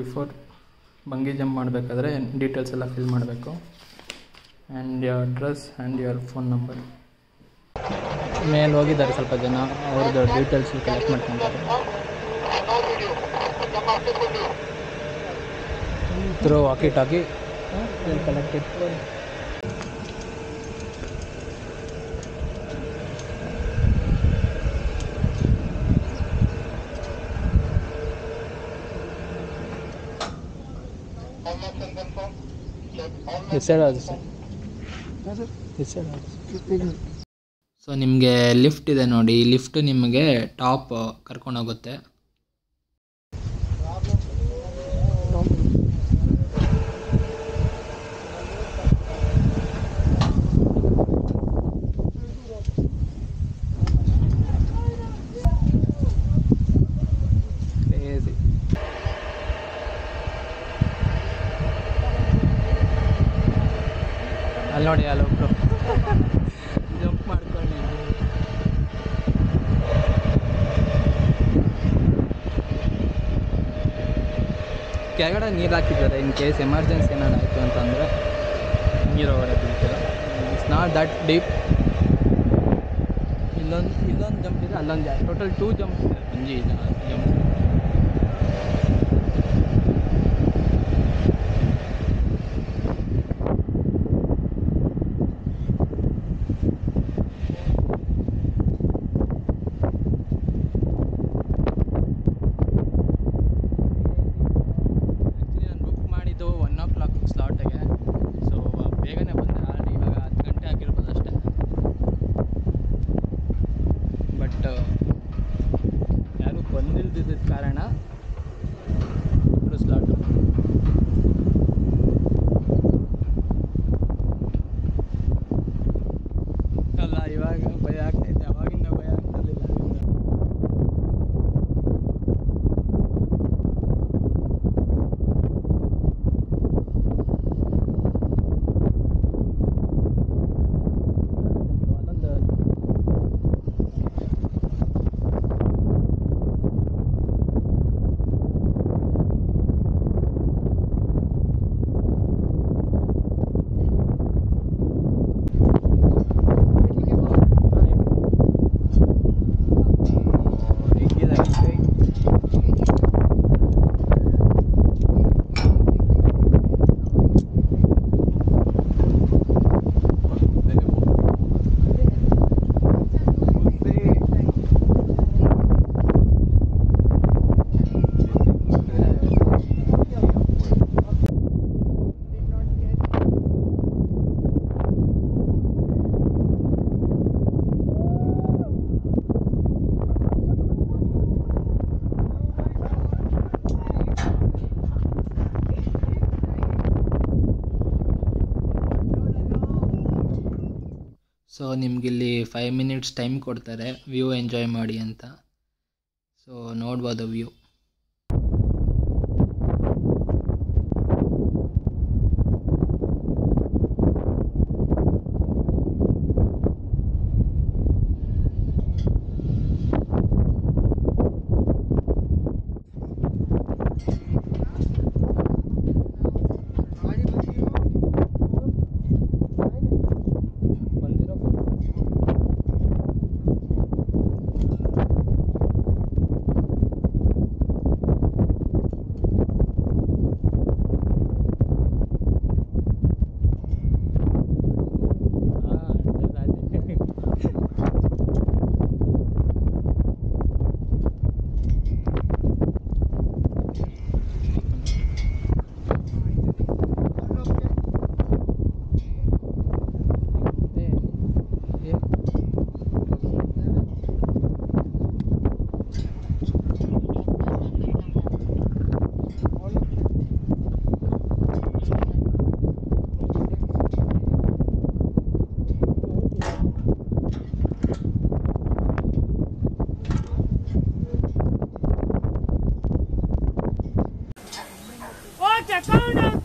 Before bungee jump ಮಾಡಬೇಕಾದ್ರೆ details ಎಲ್ಲ fill ಮಾಡಬೇಕು. And your address and your phone number ಮೇಲೆ ಹೋಗಿದ್ದಾರೆ ಸ್ವಲ್ಪ ಜನ. ಅವ್ರದ್ದು ಡೀಟೇಲ್ಸ್ ಕಲೆಕ್ಟ್ ಮಾಡ್ಕೊತಾರೆ. Through walkie talkie collected sir so ನಿಮಗೆ ಲಿಫ್ಟ್ ಇದೆ ನೋಡಿ. ಈ ಲಿಫ್ಟ್ ನಿಮಗೆ ಟಾಪ್ ಕರ್ಕೊಂಡು ಅಲ್ಲಿ ನೋಡಿ ಅಲ್ಲೊಬ್ರು ಜಂಪ್ ಮಾಡ್ಕೊಂಡು ಕೆಳಗಡೆ ನೀರು ಹಾಕಿದ್ದಾರೆ. ಇನ್ ಕೇಸ್ ಎಮರ್ಜೆನ್ಸಿ ಏನಾದ್ರು ಅಂತಂದರೆ ನೀರು ಒಳಗಡೆ ಬೀಳ್ತೀರ. ಇಟ್ಸ್ ನಾಟ್ ದಟ್ ಡೀಪ್ ಇಲ್ಲೊಂದು ಇಲ್ಲೊಂದು ಜಂಪ್ ಇದೆ, ಅಲ್ಲೊಂದು ಟೋಟಲ್ ಟೂ ಜಂಪ್ ಇದೆ. ಪಂಜಿ ಜಂಪ್ ಬಂದಿಲ್ದಿದ್ದ ಕಾರಣ ಸೊ ನಿಮಗಿಲ್ಲಿ ಫೈವ್ ಮಿನಿಟ್ಸ್ ಟೈಮ್ ಕೊಡ್ತಾರೆ. ವ್ಯೂ ಎಂಜಾಯ್ ಮಾಡಿ ಅಂತ. ಸೊ ನೋಡ್ಬೋದು ವ್ಯೂ their phone on